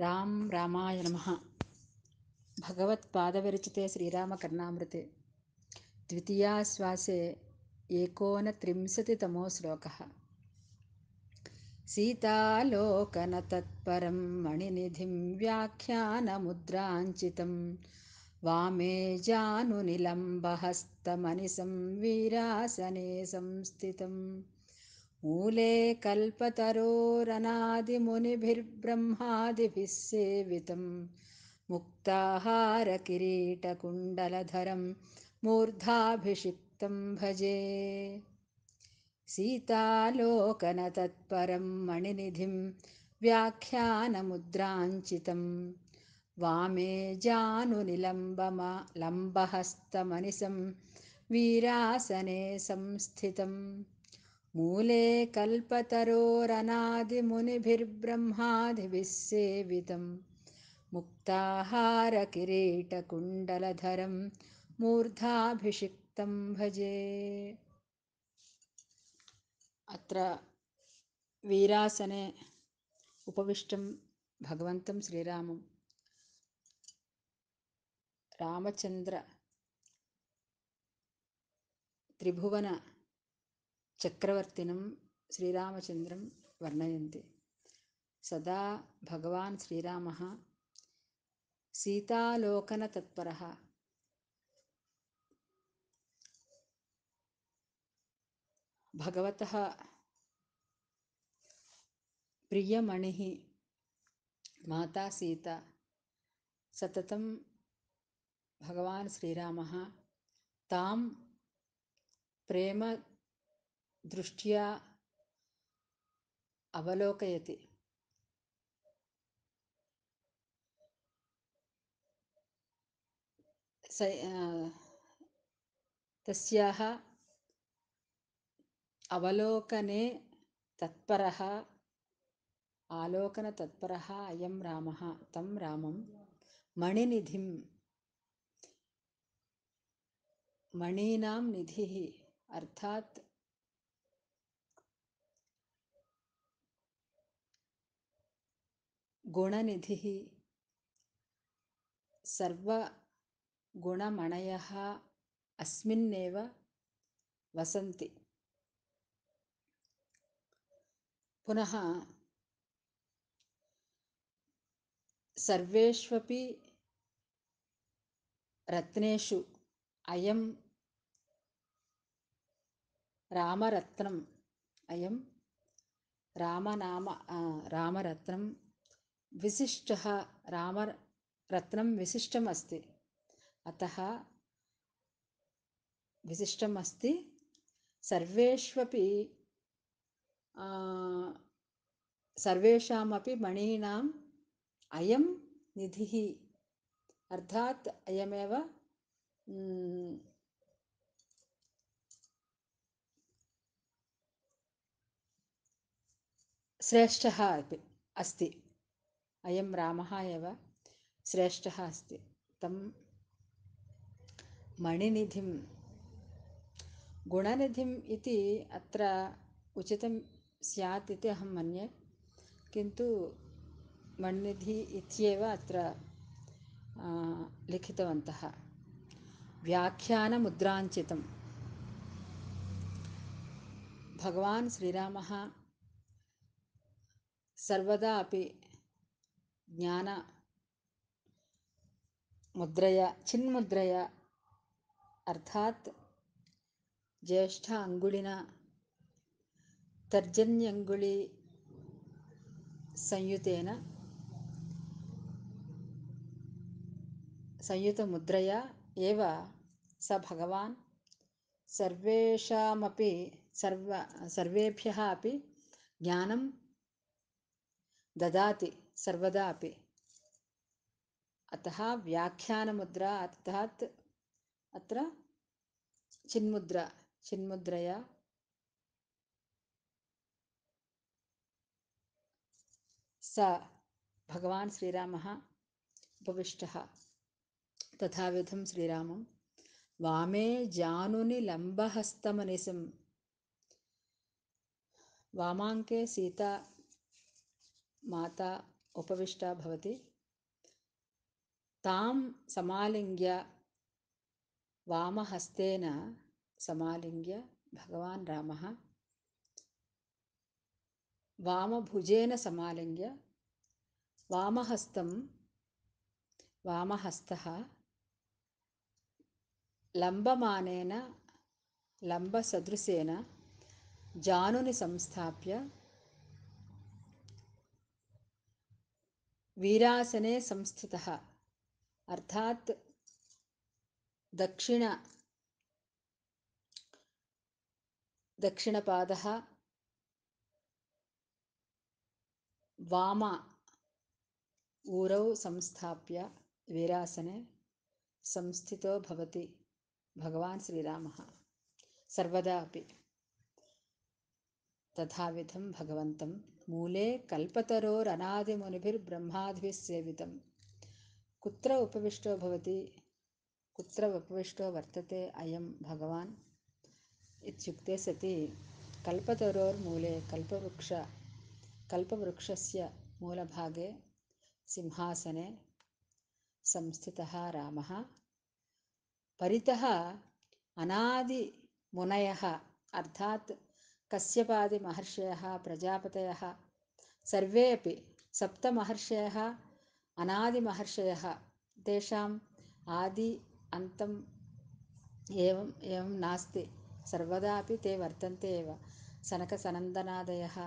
राम रामाय नमः भगवत्पादविरचिते श्रीरामकर्णामृते द्वितीयाश्वासे एकोनत्रिंशतितमो श्लोकः सीतालोकनतत्परं मणिनिधिं व्याख्यानमुद्राञ्चितं वामे जानुनिलम्बहस्तमनिसं वीरासने संस्थितम् मूले कल्पतरोरनादिमुनिभिर्ब्रह्मादिभिः सेवितं मुक्ताहारकिरीटकुण्डलधरं मूर्धाभिषिक्तं भजे। सीतालोकनतत्परं मणिनिधिं व्याख्यानमुद्राञ्चितं वामे जानुनिलम्बमा लम्बहस्तमनिसं वीरासने संस्थितम् मूले कल्पतरोरनादिमुनिभिर्ब्रह्मादिभिः सेवितं मुक्ताहारकिरीटकुण्डलधरं मूर्धाभिषिक्तं भजे। अत्र वीरासने उपविष्टं भगवन्तं श्रीरामं। रामचन्द्र त्रिभुवन चक्रवर्तिनं श्रीरामचन्द्रं वर्णयन्ति सदा भगवान् श्रीरामः सीतालोकनतत्परः भगवतः प्रियमणिः माता सीता सततं भगवान् श्रीरामः तां प्रेमदृष्ट्या अवलोकयति। तस्याः अवलोकने तत्परः आलोकनतत्परः अयं रामः तं रामं मणिनिधिं मणीनां निधिः अर्थात् गुणनिधिः। सर्वगुणमणयः अस्मिन्नेव वसन्ति। पुनः सर्वेष्वपि रत्नेषु अयं रामरत्नम् अयं रामनाम रामरत्नं विशिष्टः रामरत्नं विशिष्टम् अस्ति। अतः विशिष्टम् अस्ति। सर्वेष्वपि सर्वेषामपि मणीनाम् अयं निधिः अर्थात् अयमेव श्रेष्ठः अपि अस्ति अयं रामः एव श्रेष्ठः अस्ति। तं मणिनिधिं गुणनिधिम् इति अत्र उचितं स्यात् इति अहं मन्ये किन्तु मणिनिधि इत्येव अत्र लिखितवन्तः। व्याख्यानमुद्राञ्चितं भगवान् श्रीरामः सर्वदा अपि ಜ್ಞಾನ ముద్రయ చిన్ముద్రయ అర్థాత్ జ్యేష్ఠ అంగుళిన తర్జన్యంగుళి సంయుతేన సంయుతముద్రయ ఏవ స భగవాన్ సర్వేషామపి సర్వ సర్వేభ్య అపి జ్ఞానం దదాతి. सर्वदा अपि। अतः व्याख्यानमुद्रा, अर्थात् अत्र चिन्मुद्रा चिन्मुद्रया स भगवान् श्रीरामः उपविष्टः। तथाविधं श्रीरामं, वामे जानुनि लम्बहस्तमनिसं। वामाङ्के सीता माता उपविष्टा भवति। तां समालिङ्ग्य वामहस्तेन समालिङ्ग्य भगवान् रामः। वामभुजेन समालिङ्ग्य वामहस्तं वामहस्तः। लम्बमानेन लम्बसदृशेन जानुनि संस्थाप्य वीरासने संस्थितः अर्थात् दक्षिण दक्षिणपादः वाम ऊरौ संस्थाप्य वीरासने संस्थितो भवति भगवान् श्रीरामः सर्वदा अपि तथाविधं भगवन्तं मूले कल्पतरोरनादिमुनिभिर्ब्रह्मादिभिः सेवितं कुत्र उपविष्टो भवति? कुत्र उपविष्टो वर्तते अयं भगवान्? इत्युक्ते सति कल्पतरोर्मूले कल्पवृक्ष कल्पवृक्षस्य मूलभागे सिंहासने संस्थितः रामः। परितः अनादिमुनयः अर्थात् कश्यपादिमहर्षयः प्रजापतयः, सर्वे अपि सप्तमहर्षयः अनादिमहर्षयः तेषाम् आदि अन्तम् एवम् एवं नास्ति। सर्वदा अपि ते वर्तन्ते एव। सनकसनन्दनादयः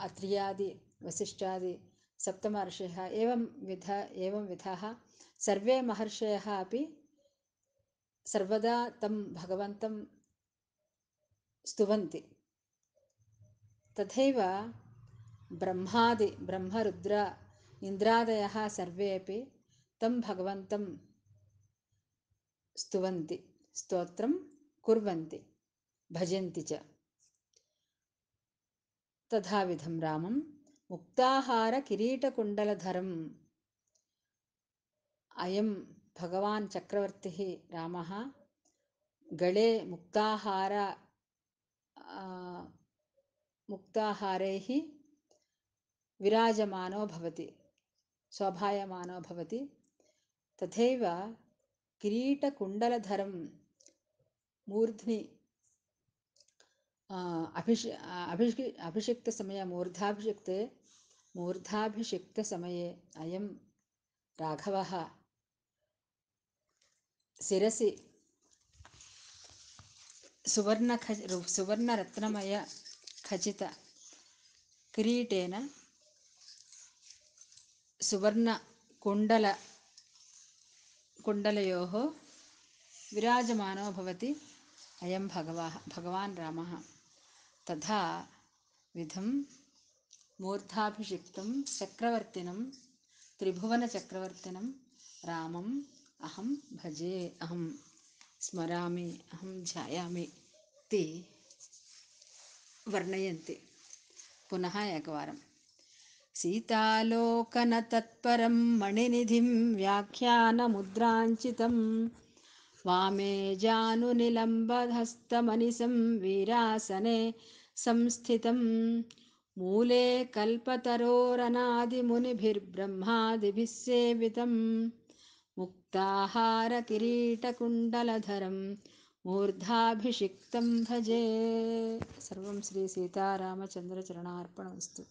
अत्र्यादि, वसिष्ठादि सप्तमहर्षयः एवं विध, एवं विधाः। सर्वे महर्षयः अपि सर्वदा तं भगवन्तं स्तुवन्ति तथैव ब्रह्मादि ब्रह्मरुद्र इन्द्रादयः सर्वे अपि तं भगवन्तं स्तुवन्ति स्तोत्रं कुर्वन्ति भजन्ति च तथाविधं रामं मुक्ताहारकिरीटकुण्डलधरम् अयं भगवान् चक्रवर्तिः रामः गळे मुक्ताहार मुक्ताहारैः विराजमानो भवति, शोभायमानो भवति। तथैव किरीटकुण्डलधरं मूर्ध्नि अभिषि अभिषि, अभिषिक्तसमये, मूर्धाभिषिक्ते, मूर्धाभिषिक्तसमये अयं राघवः शिरसि। सुवर्णखच सुवर्णरत्नमयखचितकिरीटेन सुवर्णकुण्डल कुण्डलयोः विराजमानो भवति अयं भगवान् भगवान् रामः तथा विधं मूर्धाभिषिक्तं चक्रवर्तिनं त्रिभुवनचक्रवर्तिनं रामम् अहं भजे अहं स्मरामि अहं ध्यायामि इति वर्णयन्ति पुनः एकवारं सीतालोकनतत्परं मणिनिधिं व्याख्यानमुद्राञ्चितं वामे जानुनिलम्बहस्तमनिसं वीरासने संस्थितं मूले कल्पतरोरनादिमुनिभिर्ब्रह्मादिभिः सेवितं मुक्ताहारकिरीटकुण्डलधरं मूर्धाभिषिक्तं भजे। सर्वं श्रीसीतारामचन्द्रचरणार्पणमस्तु